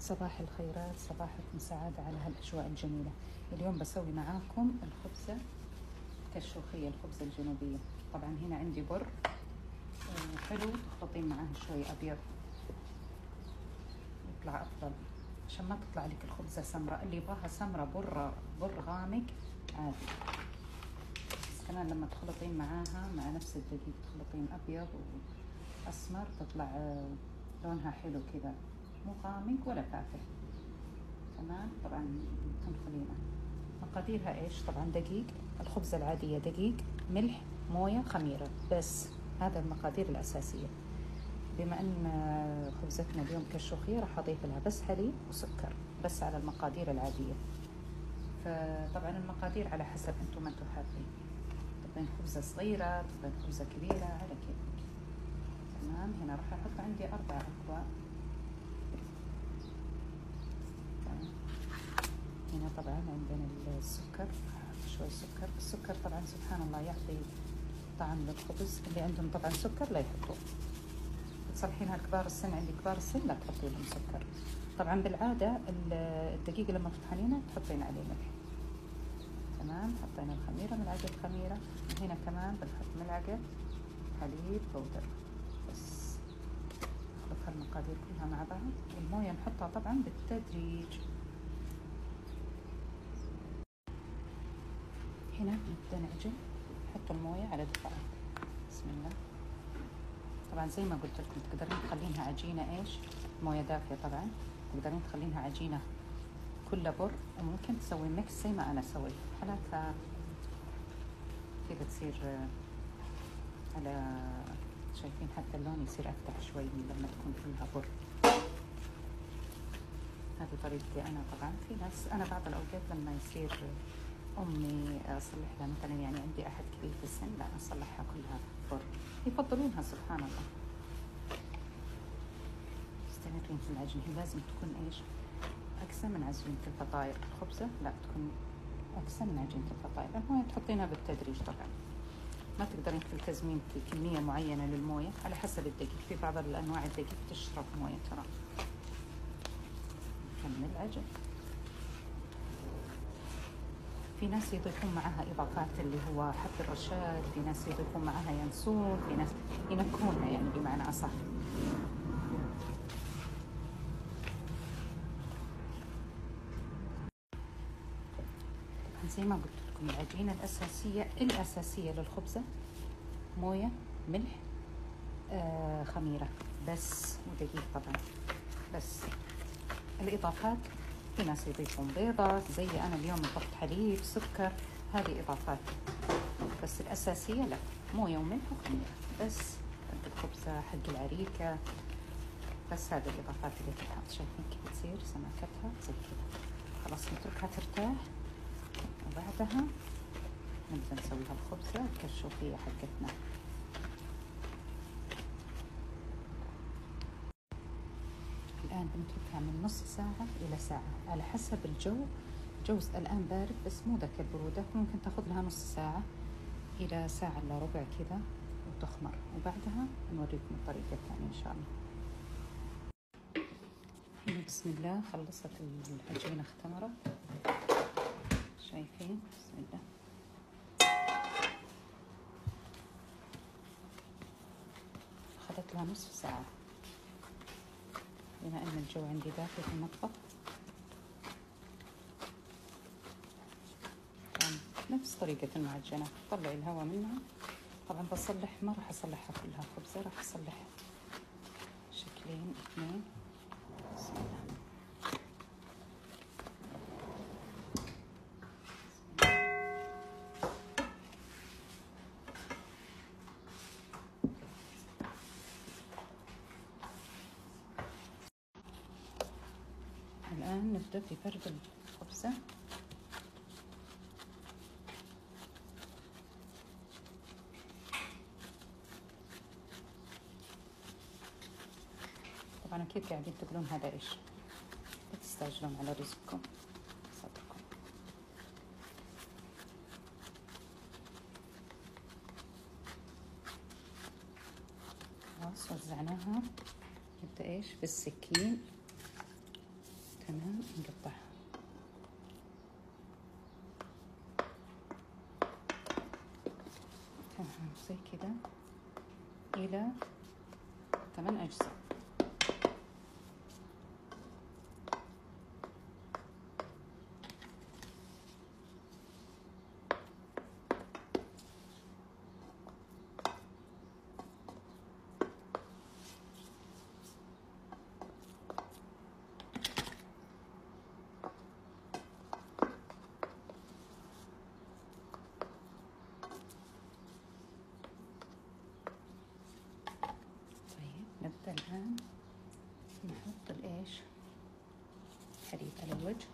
صباح الخيرات صباحكم سعادة على هالأجواء الجميلة. اليوم بسوي معاكم الخبزة كالشوخية الخبزة الجنوبية. طبعا هنا عندي بر آه، حلو. تخلطين معاه شوي أبيض. يطلع أفضل. عشان ما تطلع لك الخبزة سمراء اللي يبغاها سمراء بر بر غامق عادي. بس كمان لما تخلطين معاها مع نفس الدقيق تخلطين أبيض وأسمر تطلع آه، لونها حلو كذا. مو غامق ولا فاتح تمام؟ طبعا تنخلينه مقاديرها إيش؟ طبعا دقيق. الخبزة العادية دقيق ملح موية خميرة. بس هذا المقادير الأساسية. بما أن خبزتنا اليوم كالشوخية راح أضيف لها بس حليب وسكر بس على المقادير العادية. فطبعا المقادير على حسب أنتم ما أنتم حابين تبغين خبزة صغيرة تبغين خبزة كبيرة على كيفك. تمام؟ هنا راح أحط عندي أربع أكواب. هنا طبعا عندنا السكر شوي سكر. السكر طبعا سبحان الله يعطي طعم للخبز. اللي عندهم طبعا سكر لا يحطوه. تصلحينها كبار السن عندي كبار السن لا تحطي لهم سكر. طبعا بالعادة الدقيق لما تطحنينه تحطين عليه ملح. تمام؟ حطينا الخميرة ملعقة خميرة. وهنا كمان بنحط ملعقة حليب بودر. بس. نخلط هالمقادير كلها مع بعض. والموية نحطها طبعا بالتدريج. هنا نبدأ نعجن. نحط الموية على دفعات بسم الله. طبعا زي ما قلت لكم تقدرين تخلينها عجينة إيش؟ موية دافية طبعا. تقدرين تخلينها عجينة كلها بر وممكن تسوي mix زي ما أنا سويت حالاتها كذا تصير على شايفين حتى اللون يصير أفتح شوي لما تكون كلها بر. هذه طريقتي أنا طبعا. في ناس أنا بعض الأوقات لما يصير أمي اصلح لها مثلا يعني عندي أحد كبير في السن لا أصلحها كلها بر يفضلونها سبحان الله. مستمرين في العجن هي لازم تكون إيش؟ أكثر من عجينه الفطاير. الخبزه لا تكون أكثر من عجينه الفطاير. المويه تحطينها بالتدريج طبعا. ما تقدرين تلتزمين كمية معينة للموية. على حسب الدقيق. في بعض الأنواع الدقيق تشرب موية ترى. نكمل عجن في ناس يضيفون معها إضافات اللي هو حب الرشاد في ناس يضيفون معها ينسون في ناس ينكهونها يعني بمعنى أصح. زي ما قلت لكم العجينة الأساسية الأساسية للخبزة موية ملح آه خميرة. بس ودقيق طبعا. بس. الإضافات في ناس يضيفون بيضة زي أنا اليوم أحط حليب سكر هذه إضافات. بس الأساسية لا موية وملح وخميرة بس حق الخبزة حق العريكة. بس هذه الإضافات اللي تتحط شايفين كيف تصير؟ سماكتها زي كذا. خلاص نتركها ترتاح. وبعدها نبدأ نسوي هالخبزة الكشوفية حقتنا. الآن بنتركها من نص ساعة إلى ساعة. على حسب الجو الجو الآن بارد بس مو ذاك البرودة. ممكن تأخذ لها نص ساعة إلى ساعة إلا ربع كذا وتخمر. وبعدها نوريكم الطريقة الثانية إن شاء الله. بسم الله. خلصت العجينة اختمرت شايفين؟ بسم الله. أخذت لها نصف ساعة. بما أن الجو عندي دافي في المطبخ. نفس طريقة المعجنة طلعي الهواء منها. طبعا بصلح ما راح أصلحها كلها خبزة راح اصلح شكلين اثنين بسم الله الآن نبدأ في فرد الخبزة. طبعا أكيد قاعدين تقولون هذا إيش؟ لا تستعجلون على رزقكم. صدقكم خلاص وزعناها. نبدأ إيش؟ بالسكين كمان نقطعها. تمام زي كده. إلى ثمان أجزاء. حليب على الوجه.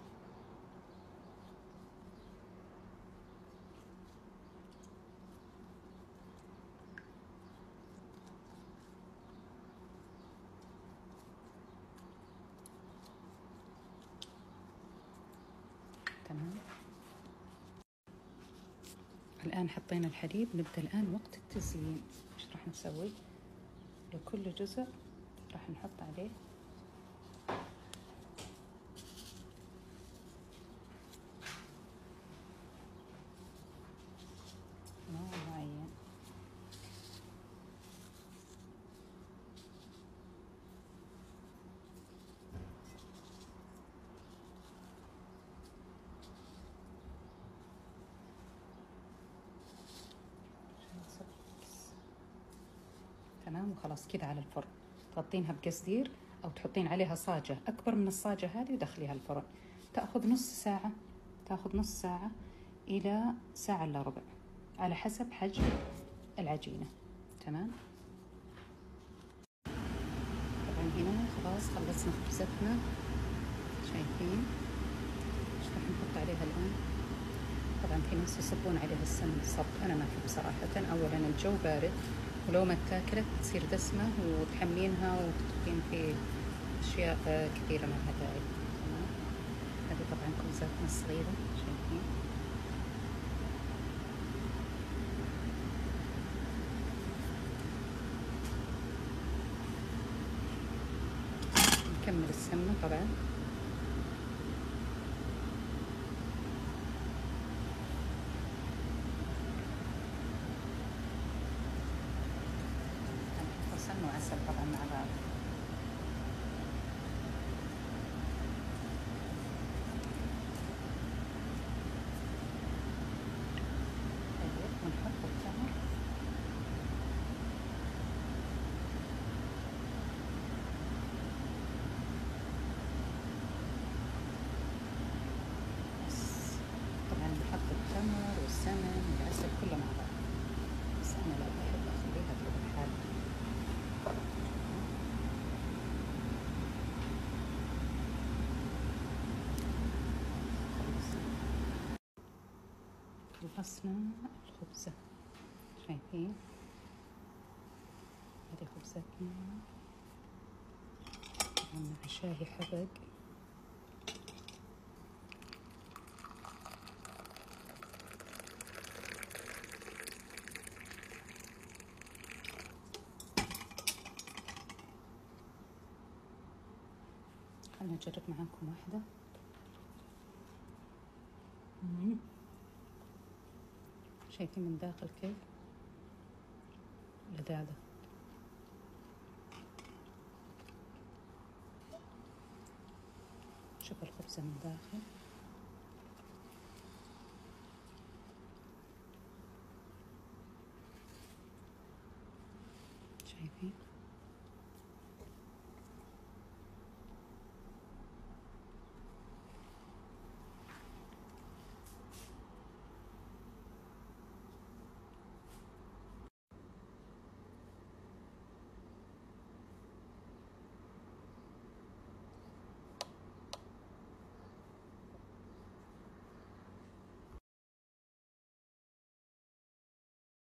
الآن حطينا الحليب نبدأ الآن وقت التزيين. إيش راح نسوي؟ لكل جزء راح نحط عليه تمام؟ وخلاص كده على الفرن. تغطينها بقصدير أو تحطين عليها صاجة أكبر من الصاجة هذه ودخليها الفرن. تأخذ نص ساعة تأخذ نص ساعة إلى ساعة إلا ربع على حسب حجم العجينة. تمام؟ طبعا هنا خلاص خلصنا خبزتنا. شايفين؟ إيش راح نحط عليها الآن؟ طبعا في ناس يصبون عليها السمن صب أنا ما أحب صراحة. اولا الجو بارد. ولو ما اتاكلت تصير دسمة وتحملينها وتحطين في أشياء آه، كثيرة لها داعي تمام؟ هذه طبعا خبزاتنا الصغيرة شايفين؟ نكمل السمنة طبعا هنحط سمنة وعسل طبعا مع بعض طيب ونحط التمر بس طبعا بحط التمر والسمن والعسل كله مع بعض بس أنا لا بحب اخليها كده بحالها خلصنا الخبزة. شايفين؟ هذه خبزتنا. مع شاهي حبق. خلنا نجرب معاكم واحدة. مم. شايفين من داخل كيف؟ لذاذة شوف الخبزة من داخل.